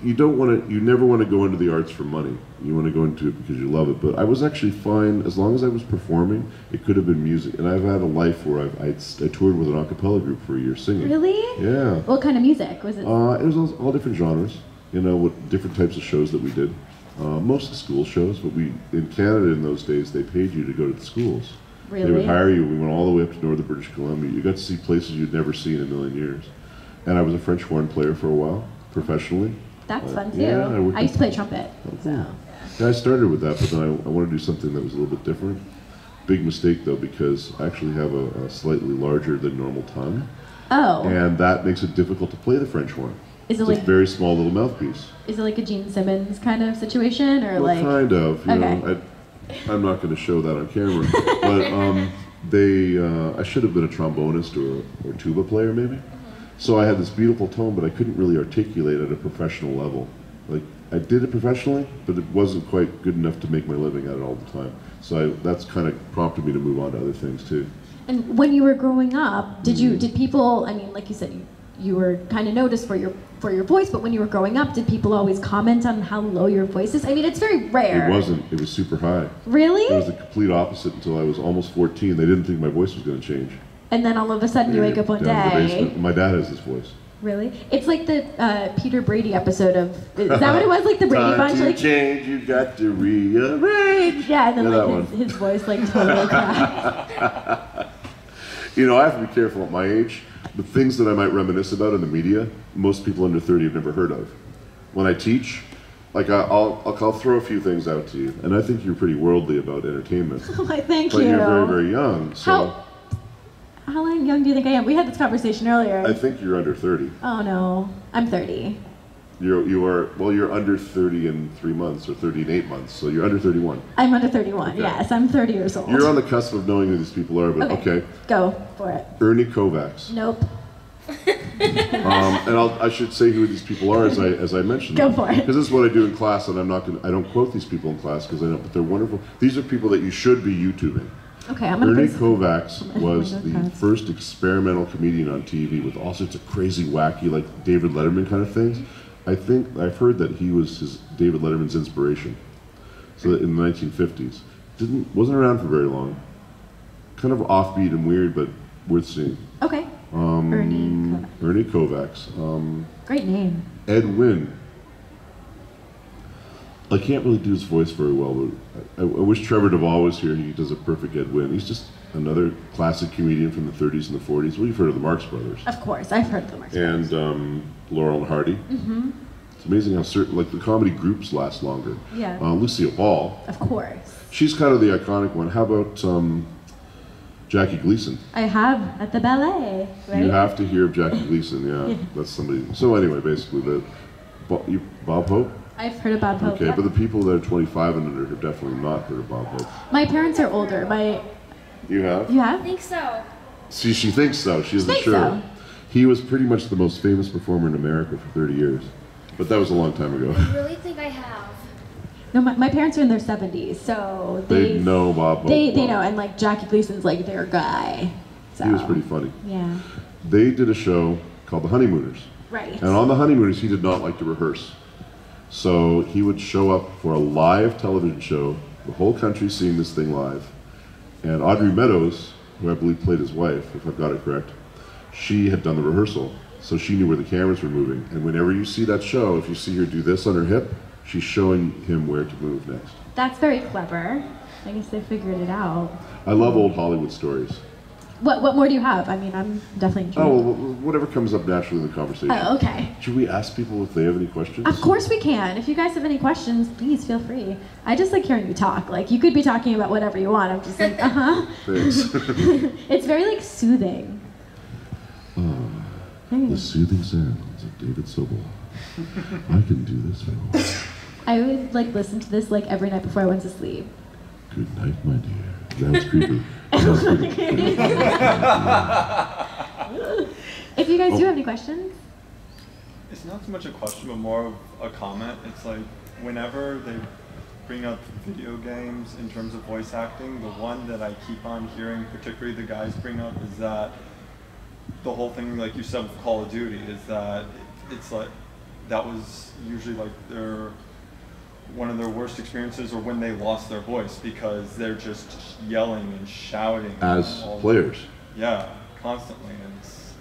you don't want to, you never want to go into the arts for money. You want to go into it because you love it. But I was actually fine as long as I was performing. It could have been music, and I've had a life where I've I, I toured with an a cappella group for a year singing. Really? Yeah. What kind of music was it? Uh, it was all, all different genres, you know, what different types of shows that we did. Uh, mostly school shows, but we in Canada in those days they paid you to go to the schools. Really? They would hire you. We went all the way up to northern British Columbia. You got to see places you'd never seen in a million years. And I was a French horn player for a while, professionally. That's fun too. yeah, I I used to play trumpet. So. Yeah, I started with that, but then I, I wanted to do something that was a little bit different. Big mistake though, because I actually have a, a slightly larger than normal tongue, Oh, and that makes it difficult to play the French horn. is it It's a like very small little mouthpiece. is it like a Gene Simmons kind of situation, or Well, like? kind of. You Okay. know, I, I'm not going to show that on camera, but um, they. Uh, I should have been a trombonist or or tuba player maybe. So I had this beautiful tone, but I couldn't really articulate at a professional level. Like I did it professionally, but it wasn't quite good enough to make my living at it all the time. So I, that's kind of prompted me to move on to other things too. And when you were growing up, did you did people? I mean, like you said, you, you were kind of noticed for your for your voice, but when you were growing up, did people always comment on how low your voice is? I mean, it's very rare. It wasn't. It was super high. Really? It was the complete opposite until I was almost 14. They didn't think my voice was going to change. And then all of a sudden, you wake up one Down in the day. My dad has this voice. Really? It's like the uh, Peter Brady episode of. Is that what it was? Like the Brady Time Bunch? to Like, change, you got to rearrange. yeah, and then Yeah, like his, his voice like totally cracked. You know, I have to be careful at my age. The things that I might reminisce about in the media, most people under 30 have never heard of. When I teach, like I- I'll, I'll, I'll throw a few things out to you, and I think you're pretty worldly about entertainment. Why, thank But you. you're very, very young, so How how young do you think I am? We had this conversation earlier. I think you're under 30. oh no, I'm 30. You're, you are, well, you're under 30 in three months, or 30 in eight months, so you're under 31. I'm under 31. Okay. Yes, I'm 30 years old. You're on the cusp of knowing who these people are, but okay. Go for it. Ernie Kovacs. Nope. Um, and I'll, I should say who these people are as I as I mentioned. Go for it. Because this is what I do in class, and I'm not going. to I don't quote these people in class because I don't. But they're wonderful. These are people that you should be YouTubing. Okay, I'm gonna. Ernie Kovacs was the cards. first experimental comedian on TV with all sorts of crazy, wacky, like David Letterman kind of things. I think I've heard that he was his David Letterman's inspiration. So in the 1950s, didn't wasn't around for very long. Kind of offbeat and weird, but worth seeing. Okay. Um, Ernie. Kovacs. Ernie Kovacs. Um, Great name. Ed Wynn. I can't really do his voice very well, but I, I wish Trevor Devall was here. He does a perfect Ed Wynn. He's just another classic comedian from the 30s and the 40s. Well, you've heard of the Marx Brothers. Of course, I've heard of the Marx Brothers. And um, Laurel and Hardy. Mm-hmm. It's amazing how certain, like the comedy groups last longer. Yeah. Uh, Lucille Ball. Of course. She's kind of the iconic one. How about um, Jackie Gleason? I have at the ballet, right? You have to hear of Jackie Gleason, yeah. Yeah. That's somebody. So anyway, basically, the Bo- Bob Hope. I've heard of Bob Hope. Okay, but the people that are 25 and under have definitely not heard of Bob Hope. My parents are older. My You have? You I have? think so. See, she thinks so. She isn't Think sure. so. He was pretty much the most famous performer in America for 30 years, but that was a long time ago. I really think I have. No, my, my parents are in their 70s, so they They know Bob. they, they Bob. know, and like Jackie Gleason's like their guy. So. He was pretty funny. Yeah. They did a show called The Honeymooners. Right. And on The Honeymooners, he did not like to rehearse. So he would show up for a live television show, the whole country seeing this thing live. And Audrey Meadows, who I believe played his wife, if I've got it correct, she had done the rehearsal. So she knew where the cameras were moving. And whenever you see that show, if you see her do this on her hip, she's showing him where to move next. That's very clever. I guess they figured it out. I love old Hollywood stories. What what more do you have? I mean, I'm definitely intrigued. Oh, well, whatever comes up naturally in the conversation. Oh, okay. Should we ask people if they have any questions? Of course we can. If you guys have any questions, please feel free. I just like hearing you talk. Like you could be talking about whatever you want. I'm just like, uh huh. Thanks. It's very like soothing. the soothing sounds of David Sobolov. I can do this for you. I would like listen to this like every night before I went to sleep. Good night, my dear. That was creepy. That was creepy. If you guys do have any oh. questions, It's not so much a question, but more of a comment. It's like whenever they bring up video games in terms of voice acting, the one that I keep on hearing, particularly the guys bring up, is that the whole thing, like you said with Call of Duty, is that it's like that was usually like their one of their worst experiences or when they lost their voice because they're just yelling and shouting As players. Yeah, constantly. And it's,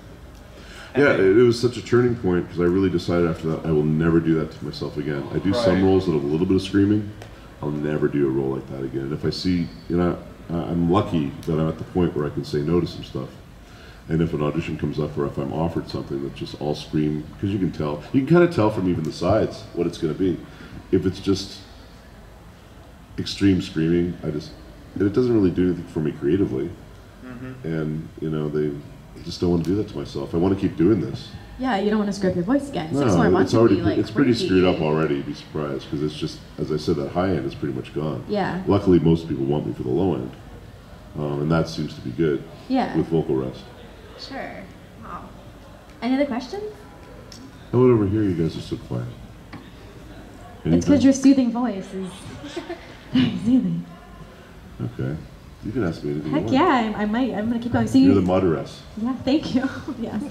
and Yeah, they- it, it was such a turning point because I really decided after that I will never do that to myself again. I do some roles that have a little bit of screaming. I'll never do a role like that again. And if I see, you know, I'm lucky that I'm at the point where I can say no to some stuff. And if an audition comes up or if I'm offered something that's just all scream, because you can tell, you can kind of tell from even the sides what it's going to be. If it's just extreme screaming, I just, it doesn't really do anything for me creatively. And, you know, they I just don't want to do that to myself. I want to keep doing this. yeah, you don't want to screw up your voice again. Six more No, months it's already, be like it's pretty crazy. screwed up already, you'd be surprised, because it's just, as I said, that high end is pretty much gone. Yeah. Luckily, most people want me for the low end. Um, and that seems to be good Yeah. with vocal rest. Sure. Wow. Any other questions? How about over here, you guys are so quiet? It's because your soothing voice is very soothing. Okay. You can ask me anything Heck yeah, I, I might. I'm gonna keep going. So you. You're the moderess. yeah, thank you. yes.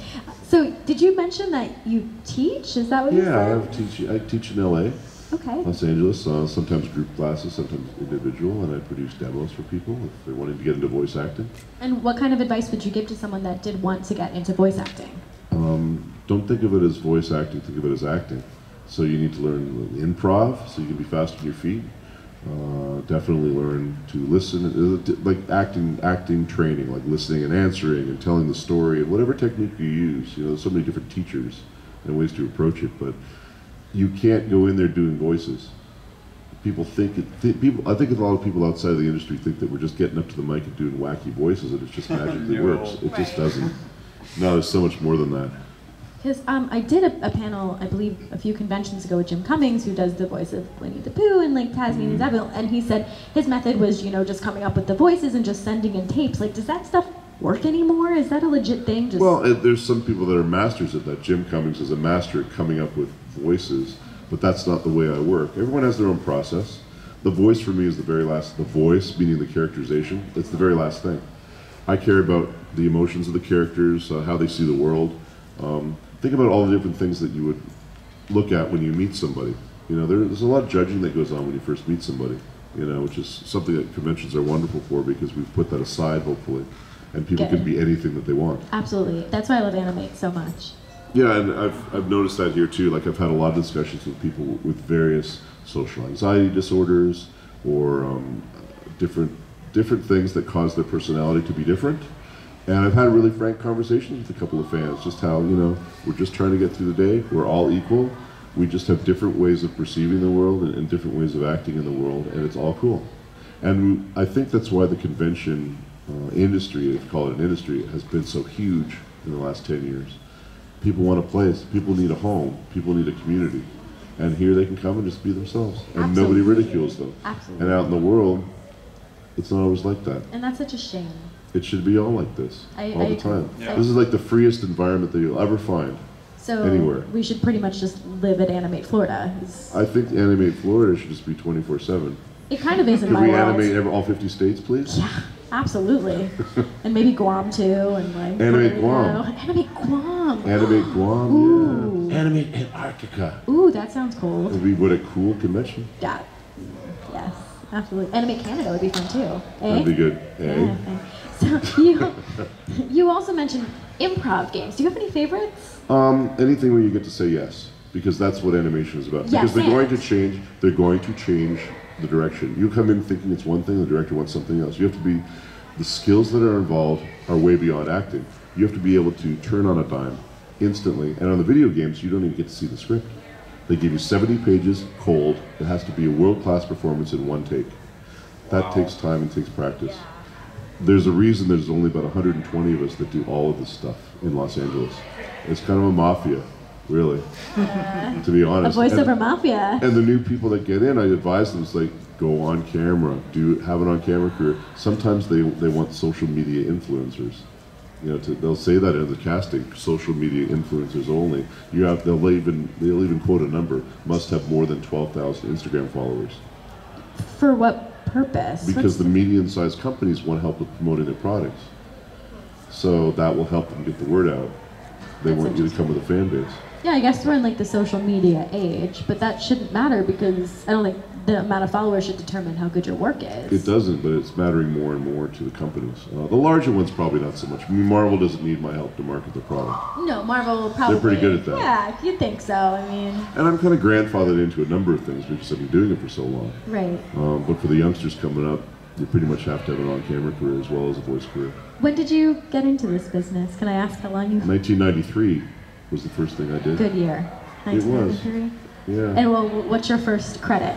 So did you mention that you teach? Is that what you said? Yeah, I have teach. I teach in LA, Okay. Los Angeles. Uh, sometimes group classes, sometimes individual, and I produce demos for people if they're wanting to get into voice acting. And what kind of advice would you give to someone that did want to get into voice acting? Um, don't think of it as voice acting. Think of it as acting. So you need to learn improv, so you can be fast on your feet. Uh, definitely learn to listen, uh, like acting, acting training, like listening and answering and telling the story and whatever technique you use. You know, there's so many different teachers and ways to approach it, but you can't go in there doing voices. People think it. Th- people, I think a lot of people outside of the industry think that we're just getting up to the mic and doing wacky voices, and it just magically No. works. It just doesn't. No, there's so much more than that. Because um, I did a, a panel, I believe, a few conventions ago with Jim Cummings, who does the voice of Winnie the Pooh and like Tasmanian Devil, and he said his method was, you know, just coming up with the voices and just sending in tapes. Like, does that stuff work anymore? Is that a legit thing? Just Well, it, there's some people that are masters at that. Jim Cummings is a master at coming up with voices, but that's not the way I work. Everyone has their own process. The voice for me is the very last. The voice, meaning the characterization, it's the very last thing. I care about the emotions of the characters, uh, how they see the world. Um, think about all the different things that you would look at when you meet somebody. You know, there's a lot of judging that goes on when you first meet somebody. You know, which is something that conventions are wonderful for because we've put that aside, hopefully, and people Get can be anything that they want. absolutely. That's why I love anime so much. Yeah, and I've, I've noticed that here too. Like I've had a lot of discussions with people with various social anxiety disorders or um, different different things that cause their personality to be different. And I've had really frank conversations with a couple of fans, just how you know we're just trying to get through the day. We're all equal. We just have different ways of perceiving the world and, and different ways of acting in the world, and it's all cool. And I think that's why the convention uh, industry, if you call it an industry, has been so huge in the last 10 years. People want a place, people need a home, people need a community. And here they can come and just be themselves. And nobody ridicules them. Absolutely. And out in the world, It's not always like that. And that's such a shame. It should be all like this, I- all I the time. Yeah. This is like the freest environment that you'll ever find. So Anywhere. we should pretty much just live at Animate Florida. I think Animate Florida should just be 24/7. It kind of is in Could my we world. animate every, all 50 states, please? Yeah, absolutely. and maybe Guam too, and like Animate Puerto Guam. Rico. Animate Guam. Animate Guam, Ooh. yeah. Animate Antarctica. Ooh, that sounds cool. It'd be what a cool convention. Yeah. Absolutely. Animate Canada would be fun too. Eh? That'd be good. Hey. Yeah, okay. So you you also mentioned improv games. Do you have any favorites? Um, anything where you get to say yes, because that's what animation is about. Yes, because they're going to change. They're going to change the direction. You come in thinking it's one thing, the director wants something else. You have to be. The skills that are involved are way beyond acting. You have to be able to turn on a dime instantly. And on the video games, you don't even get to see the script. They give you 70 pages cold. It has to be a world-class performance in one take. That Wow. takes time and takes practice. There's a reason there's only about 120 of us that do all of this stuff in Los Angeles. It's kind of a mafia, really, uh, to be honest. A voiceover and, mafia. and the new people that get in, I advise them, it's like, go on camera, do have an on-camera career. Sometimes they, they want social media influencers. You know, to, they'll say that in the casting, social media influencers only. You have, they'll even, they'll even quote a number, must have more than 12,000 Instagram followers. For what purpose? Because What's the medium-sized companies want help with promoting their products. So that will help them get the word out. They That's want you to come with a fan base. Yeah, I guess we're in like the social media age, but that shouldn't matter because I don't think the amount of followers should determine how good your work is. It doesn't, but it's mattering more and more to the companies. Uh, the larger ones probably not so much. I mean, Marvel doesn't need my help to market their product. No, Marvel probably. They're pretty good at that. Yeah, you'd think so. I mean, And I'm kind of grandfathered into a number of things because I've been doing it for so long. right. Um, but for the youngsters coming up, you pretty much have to have an on-camera career as well as a voice career. When did you get into this business? Can I ask how long you? 1993 was the first thing I did. Good year. It was. Yeah. And well, what's your first credit?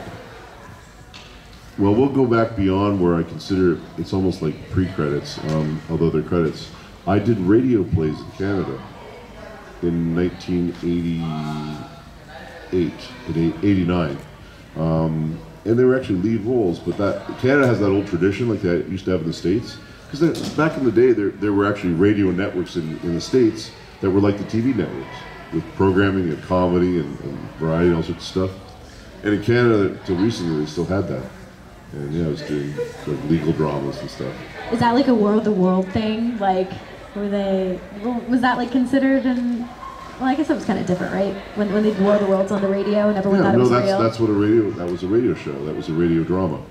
Well, we'll go back beyond where I consider it, it's almost like pre-credits, um, although they're credits. I did radio plays in Canada in 1988, in 89. Um, and they were actually lead roles, but that Canada has that old tradition like they used to have in the States. Because back in the day, there, there were actually radio networks in, in the States that were like the TV networks, with programming and comedy and, and variety and all sorts of stuff. And in Canada, until recently, they still had that. And yeah, I was doing like legal dramas and stuff. Is that like a world of the World thing? Like, were they? well, Was that like considered and? Well, I guess it was kind of different, right? When when they War of the Worlds on the radio and everyone Yeah, thought it was that's real. that's what a radio. That was a radio show. That was a radio drama.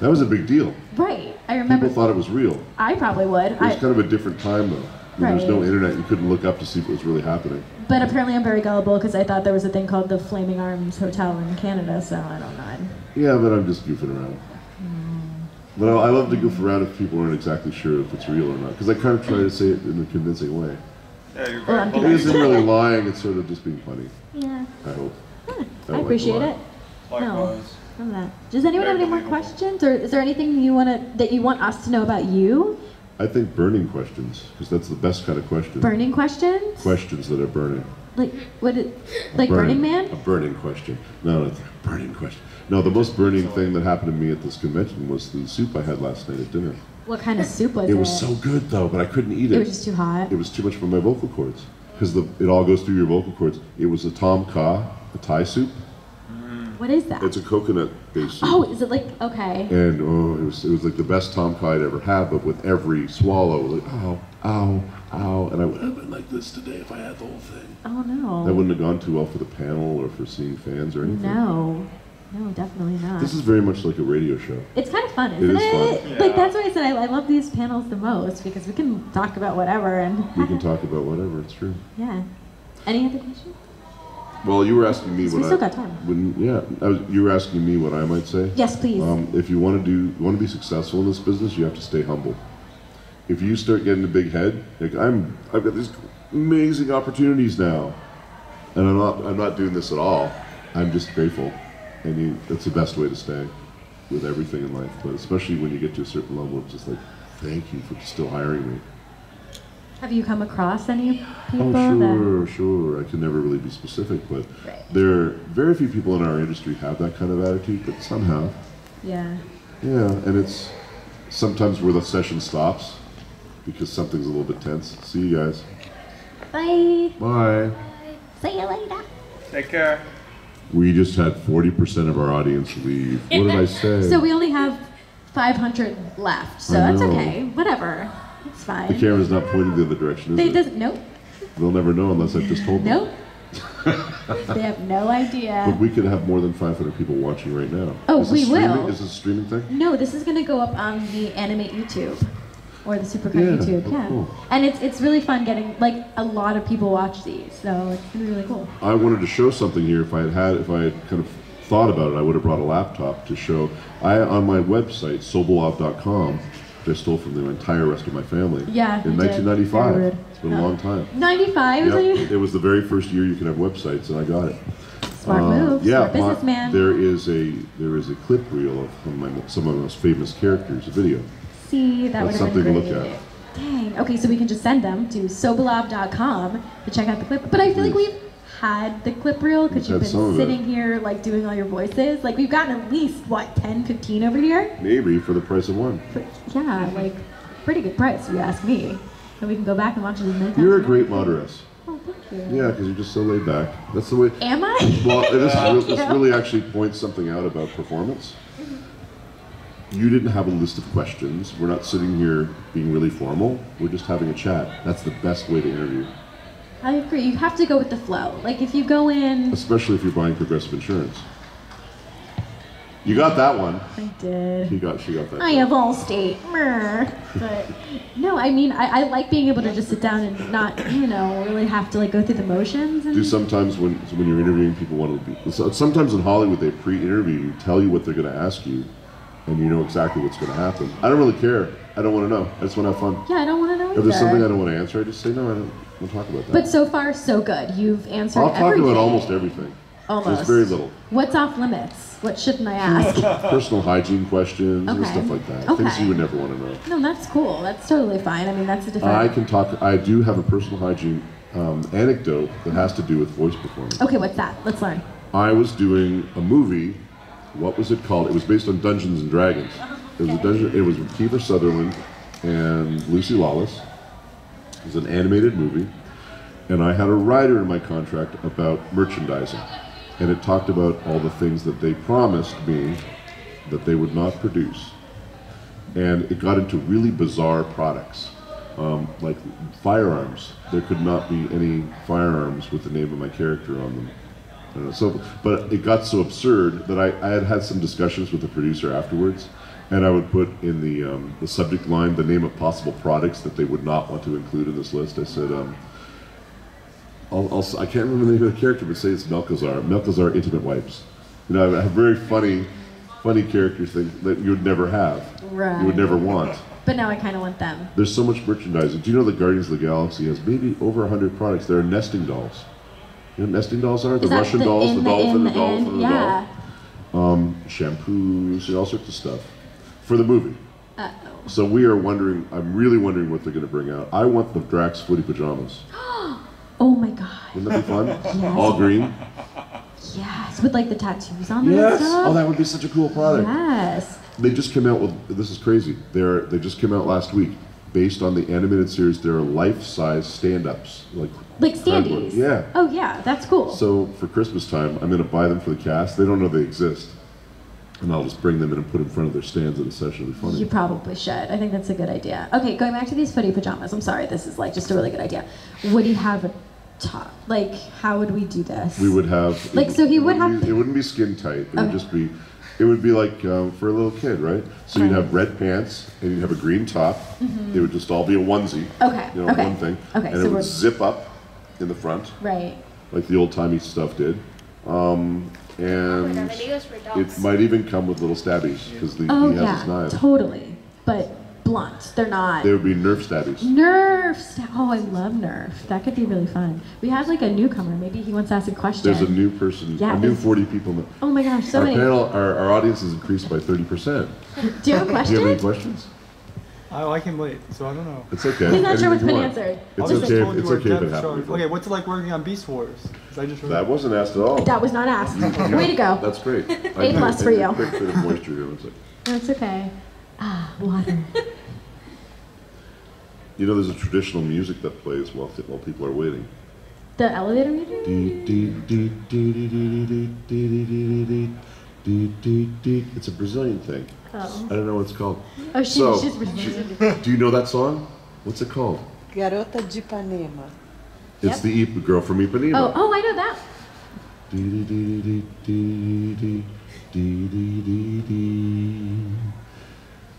That was a big deal. right. I remember. People thought it was real. I probably would. It was I, kind of a different time though. When There was no internet. You couldn't look up to see what was really happening. but apparently, I'm very gullible because I thought there was a thing called the Flaming Arms Hotel in Canada. So I don't know. Yeah, but I'm just goofing around. Hmm. But I, I love to goof around if people aren't exactly sure if it's real or not, because I kind of try to say it in a convincing way. Yeah, you're Well, I'm very It good. isn't really lying. It's sort of just being funny. Yeah. I hope. Yeah, don't I appreciate to lie. it. Likewise. From that. Does anyone have any more questions, or is there anything you want to that you want us to know about you? I think burning questions, because that's the best kind of question. Burning questions? Questions that are burning. Like what? It, like Burning Man? A burning question. No, a burning question. No, the most burning thing that happened to me at this convention was the soup I had last night at dinner. What kind of soup was it? It was so good though, but I couldn't eat it. It was just too hot. It was too much for my vocal cords because the it all goes through your vocal cords. It was a tom kha, a Thai soup. What is that? It's a coconut-based soup. oh, is it like okay? And oh, it was it was like the best tom kha I'd ever had, but with every swallow, like ow, ow, ow, and I would have been like this today if I had the whole thing. Oh no. That wouldn't have gone too well for the panel or for seeing fans or anything. No, no, definitely not. This is very much like a radio show. it's kind of fun, It isn't is it? fun. Like that's why I said I, I love these panels the most because we can talk about whatever and We can talk about whatever. It's true. yeah. Any other questions? Well, you were asking me We what still I. got time. When, yeah, was, you were asking me what I might say. Yes, please. Um, if you want to do, you want to be successful in this business, you have to stay humble. If you start getting a big head, like I'm, I've got these amazing opportunities now, and I'm not, I'm not doing this at all. I'm just grateful, and you, that's the best way to stay with everything in life. But especially when you get to a certain level, it's just like, thank you for still hiring me. Have you come across any oh, people Oh, that? sure, sure. I can never really be specific, but Right. there are very few people in our industry have that kind of attitude, but somehow, Yeah. yeah. And it's sometimes where the session stops because something's a little bit tense. See you guys. Bye. Bye. See you later. Take care. We just had 40% of our audience leave. What did I say? So we only have 500 left, so that's okay. Whatever. It's fine. the camera's not pointing the other direction, They is it? doesn't. Nope. They'll never know unless I've just told them. Nope. they have no idea. But we could have more than 500 people watching right now. Oh, we streaming? will. Is this a streaming thing? No, this is gonna go up on the Animate YouTube or the Supercon Yeah, YouTube. oh, Yeah, cool. and it's it's really fun getting like a lot of people watch these, so it's gonna be really cool. I wanted to show something here. If I had had, if I had kind of thought about it, I would have brought a laptop to show. I on my website sobolov.com, I stole from the entire rest of my family. Yeah, In you did. 1995. It's been a long time. 95 Yep. It was the very first year you could have websites, and I got it. smart Uh, move. yeah, smart businessman. there is a there is a clip reel of some of my, some of my most famous characters, a video. See, that would That's something to look at. Dang. Okay, so we can just send them to sobolov.com to check out the clip. But I feel like we've had the clip reel because you've been sitting here like doing all your voices. Like we've gotten at least what 10, 15 over here. Maybe for the price of one. But yeah, like pretty good price if you ask me. And we can go back and watch it times. You're a great moderess. Oh, thank you. Yeah, because you're just so laid back. That's the way. Am I? Well, this, real, this really actually points something out about performance. You didn't have a list of questions. We're not sitting here being really formal. We're just having a chat. That's the best way to interview, I agree. You have to go with the flow. Like if you go in, especially if you're buying progressive insurance. You got that one. I did. He got. She got that. I have Allstate. But no, I mean, I, I like being able to just sit down and not, you know, really have to like go through the motions. And Do sometimes when when you're interviewing people want to be. Sometimes in Hollywood they pre-interview you, tell you what they're going to ask you, and you know exactly what's going to happen. I don't really care. I don't want to know. I just want to have fun. yeah, I don't want to know. If there's something I don't want to answer, I just say no. I don't to talk about that. But so far, so good. You've answered I'll talk everything. about almost everything. Almost. There's very little. What's off limits? What shouldn't I ask? Personal hygiene questions and stuff like that. Things you would never want to know. no, that's cool. That's totally fine. I mean, that's a different. I can talk. I do have a personal hygiene um, anecdote that has to do with voice performance. Okay, what's that? Let's learn. I was doing a movie. What was it called? It was based on Dungeons and Dragons. It was a dungeon. It was with Kiefer Sutherland and Lucy Lawless. It was an animated movie, and I had a rider in my contract about merchandising, and it talked about all the things that they promised me that they would not produce, and it got into really bizarre products. Um, like firearms, there could not be any firearms with the name of my character on them. Know, so, but it got so absurd that I, I had had some discussions with the producer afterwards, and I would put in the um, the subject line the name of possible products that they would not want to include in this list. I said, um, I'll, I'll, I can't remember the name of the character, but say it's Malchezaar. Malchezaar Intimate Wipes. You know, I have very funny, funny characters things that you would never have. Right. You would never want. But now I kind of want them. There's so much merchandising. Do you know that Guardians of the Galaxy has maybe over 100 products? There are nesting dolls. You know what nesting dolls are? The Russian the dolls, in the the dolphin, in the the dolphin, in? the Yeah. doll. Um, shampoos, and all sorts of stuff for the movie. Uh-oh. So we are wondering, I'm really wondering what they're going to bring out. I want the Drax footy pajamas. Oh my god. Wouldn't that be fun? All green? Yes, with like the tattoos on them and Yes! Oh, that would be such a cool product. Yes. They just came out with, this is crazy. They're, they just came out last week. Based on the animated series, there are life-size stand-ups. Like, Like standees. Yeah. Oh yeah, that's cool. So for Christmas time, I'm going to buy them for the cast. They don't know they exist. And I'll just bring them in and put in front of their stands at a session. It'll be funny. You probably should. I think that's a good idea. Okay, going back to these footy pajamas. I'm sorry, this is like just a really good idea. Would he have a top? Like, how would we do this? we would have Like, so he would have- be- it wouldn't be skin tight it would just be it would be like um, for a little kid right so you'd have red pants and you'd have a green top it would just all be a onesie Mm-hmm. Okay, you know okay. one thing Okay, and so it would we're- zip up in the front Right. like the old timey stuff did um, and god, it might even come with little stabbies because Oh he has yeah, his knives totally. But blunt. They're not. they would be nerf stabbies Nerf. sta- Oh, I love Nerf. That could be really fun. We have like a newcomer. Maybe he wants to ask a question. there's a new person Yeah, a new 40 people in the, Oh my gosh, so our many. panel our, our audience has increased by 30% Do you have a question? do you have any questions I, I can wait, so I don't know. It's okay. He's not sure what's been answered. It's I'll okay. If, it's okay if it. Okay, what's it like working on Beast Wars? I just that wasn't asked at all. That was not asked. Way to go. That's great. A plus for you. A bit of moisture here. That's okay. Ah, water. you know, there's a traditional music that plays while while people are waiting. The elevator music. It's a Brazilian thing. Oh. I don't know what it's called. Oh, she, so, she's Do you know that song? What's it called? Garota de Ipanema. It's yep. the girl from Ipanema. Oh, oh, I know that. Dee, dee, dee,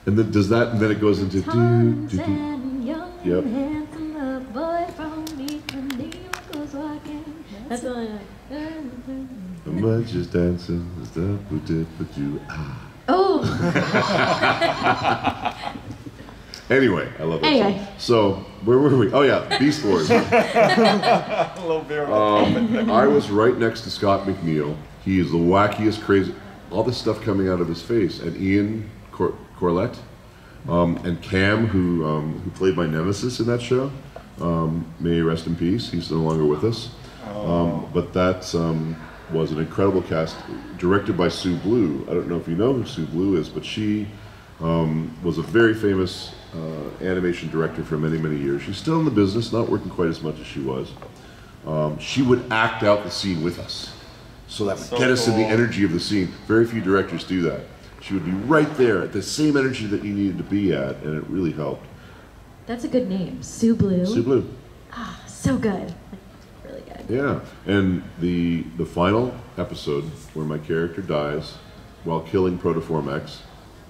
and then does that, and then it goes into do, do, do. Yep. That's all I know. The mud is dancing, is that but you ah. Oh, Anyway, I love that Anyway. song. So, where were we? Oh yeah, Beast Wars. A little beer. Um, I was right next to Scott McNeil. He is the wackiest, crazy, all this stuff coming out of his face. And Ian Cor- Corlett, um, and Cam, who um, who played my nemesis in that show. Um, may he rest in peace. He's no longer with us. Um, but that's um, was an incredible cast, directed by Sue Blu. I don't know if you know who Sue Blu is, but she um, was a very famous uh, animation director for many, many years. She's still in the business, not working quite as much as she was. Um, she would act out the scene with us. So that would So get us in the energy of the scene. Very few directors do that. She would be right there at the same energy that you needed to be at, and it really helped. that's a good name. Sue Blu. Sue Blu. Ah, so good. Really good. Yeah, and the the final episode where my character dies while killing Protoform X.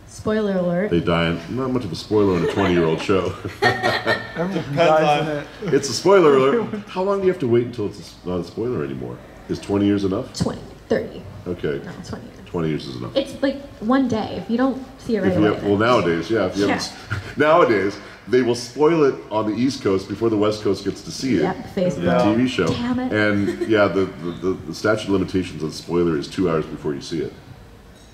Spoiler alert. They die in not much of a spoiler in a 20 year old show. Everyone dies in on- it. it's a spoiler alert. How long do you have to wait until it's not a spoiler anymore? Is 20 years enough? 20, 30. Okay, No, 20 years. 20 years is enough. It's like one day. If you don't see it right If you away. have, well, nowadays, yeah. If you haven't, nowadays they will spoil it on the East Coast before the West Coast gets to see it. Yep, Facebook. The TV show. Damn it. And yeah, the, the, the, the statute of limitations on spoiler is two hours before you see it.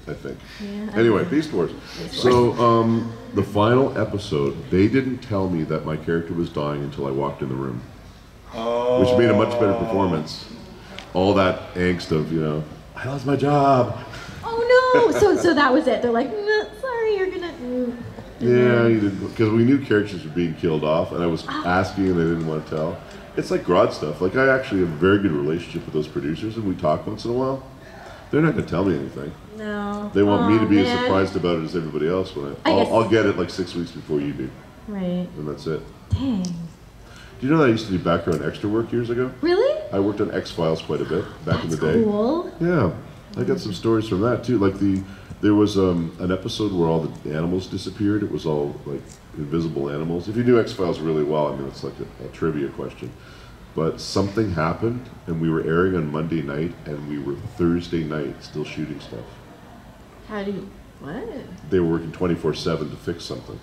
I think. Yeah, Anyway, know. Beast Wars. So um, the final episode, they didn't tell me that my character was dying until I walked in the room, Oh. which made a much better performance. All that angst of you know, I lost my job. Oh no! So so that was it. They're like, "Mm, sorry, you're gonna. mm." Yeah, you didn't because we knew characters were being killed off, and I was Ah. asking, and they didn't want to tell. It's like Grodd stuff. Like I actually have a very good relationship with those producers, and we talk once in a while. They're not going to tell me anything. No. They want me to be as surprised about it as everybody else. When I, I I'll, get it like six weeks before you do, Right. and that's it. Dang. Do you know that I used to do background extra work years ago? Really? I worked on X Files quite a bit back in the That's day. cool. Yeah, I got some stories from that too. Like the there was um, an episode where all the animals disappeared. It was all like invisible animals. If you knew X Files really well, I mean, it's like a, a trivia question. But something happened, and we were airing on Monday night, and we were Thursday night still shooting stuff. How do you? What? They were working 24 7 to fix something.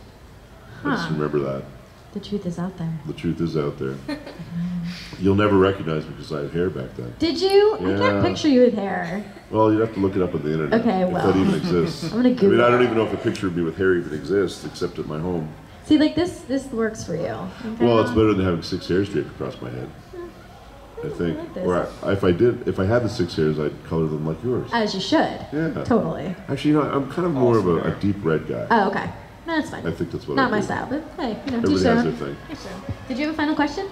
I just remember that. The truth is out there. The truth is out there. You'll never recognize me because I had hair back then. Did you? I can't picture you with hair. Well, you'd have to look it up on the internet. Okay, if well. that even exists. I'm gonna Google I mean, I don't even know if a picture of me with hair even exists, except at my home. See, like this, this works for you. Okay? Well, it's better than having six hairs draped across my head. Hmm. I think. like this. Or I, if I did, if I had the six hairs, I'd color them like yours. As you should. Yeah. Totally. Actually, you know, I'm kind of more of a, a deep red guy. Oh, okay. No, that's fine. I think that's what Not I my do. style, but hey, you know, Everybody teach has their their thing. Teach their own. Did you have a final question?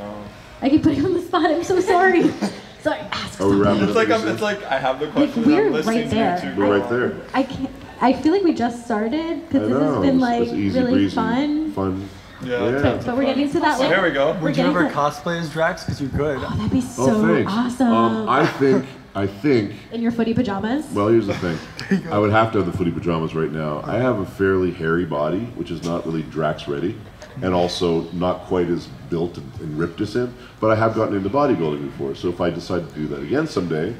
Oh. I keep putting you on the spot. I'm so sorry. sorry. Ask Are we something. wrapping It's up? like I'm, it's like I have the Like, question. we're I'm right there. you We're right there. I can't. I feel like we just started because this has been like it's easy really breezy, fun. Fun. Yeah. Yeah. But, but we're getting to that. So like, here we go. We're Would you ever to- cosplay as Drax? Because you're good. Oh, that'd be Oh, so thanks. awesome. Um, I think, I think In your footy pajamas. Well, here's the thing. I would have to have the footy pajamas right now. I have a fairly hairy body, which is not really Drax ready, and also not quite as built and, and ripped as him. But I have gotten into bodybuilding before, so if I decide to do that again someday,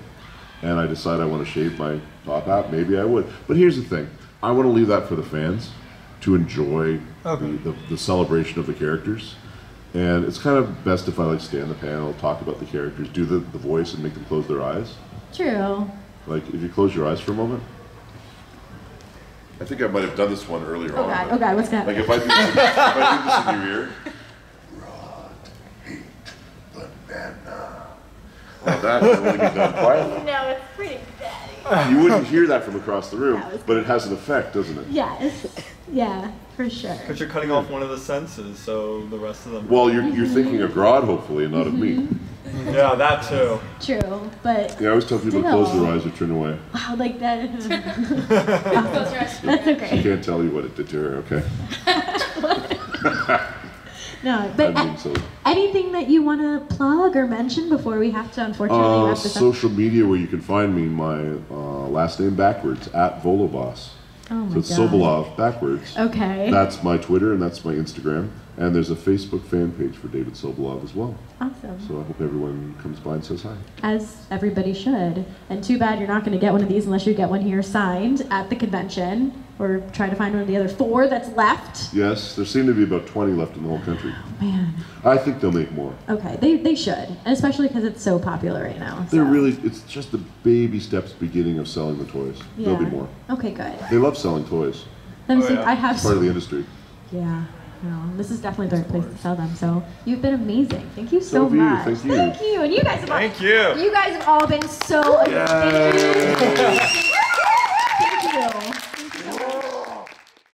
and I decide I want to shave my top half, maybe I would. But here's the thing. I want to leave that for the fans to enjoy Okay. the, the, the celebration of the characters. And it's kind of best if I like stay on the panel, talk about the characters, do the, the voice, and make them close their eyes. True. Like, if you close your eyes for a moment. I think I might have done this one earlier Oh on. god. Oh god. What's that? Like, if I, do this, if I do this in your ear. Grodd, eat, banana. Well, that can only be done quietly. No, it's pretty bad. You wouldn't hear that from across the room, but it has an effect, doesn't it? Yes. Yeah, for sure. Because you're cutting off one of the senses, so the rest of them. Well, you're, you're thinking of God, hopefully, and not of me. Mm-hmm. yeah, that too. True, but Yeah, I always tell people to close their eyes or turn away. wow, like that. Close your eyes. That's She okay. can't tell you what it did to her, okay? No, but I'm being silly. anything that you want to plug or mention before we have to unfortunately Uh, wrap this up? social media where you can find me, my uh, last name backwards, at Volobos. Oh my So it's God. Sobolov backwards. Okay. That's my Twitter and that's my Instagram. And there's a Facebook fan page for David Sobolov as well. awesome. So I hope everyone comes by and says hi. As everybody should. And too bad you're not going to get one of these unless you get one here signed at the convention or try to find one of the other four that's left. Yes, there seem to be about 20 left in the whole country. Oh, Man. I think they'll make more. Okay, they, they should. And especially because it's so popular right now. They're so. really, it's just the baby steps beginning of selling the toys. Yeah. There'll be more. Okay, good. They love selling toys. Then Oh, see, yeah. I have It's part of the industry. Yeah. No, this is definitely the right place to sell them. So you've been amazing. Thank you so, So have you. much. Thank you. Thank you. And you guys have all, Thank you. you guys have all been so Yay. amazing.